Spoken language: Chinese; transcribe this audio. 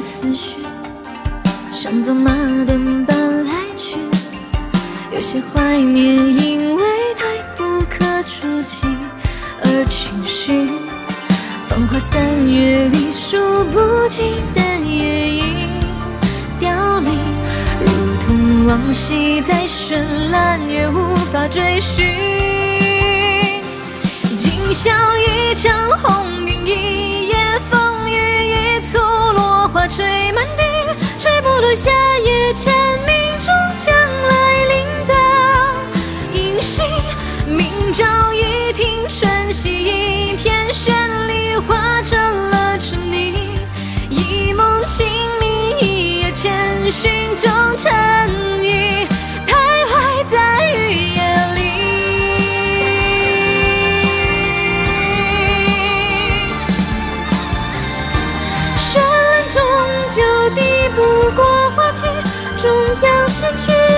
思绪像走马灯般来去，有些怀念，因为太不可触及而情绪。繁华三月里，数不尽的夜莺凋零，如同往昔再绚烂，也无法追寻。今宵一场红听春熙，一片绚丽化成了春泥，一梦清明，一夜千寻终成意，徘徊在雨夜里。绚烂终究抵不过花期，终将逝去。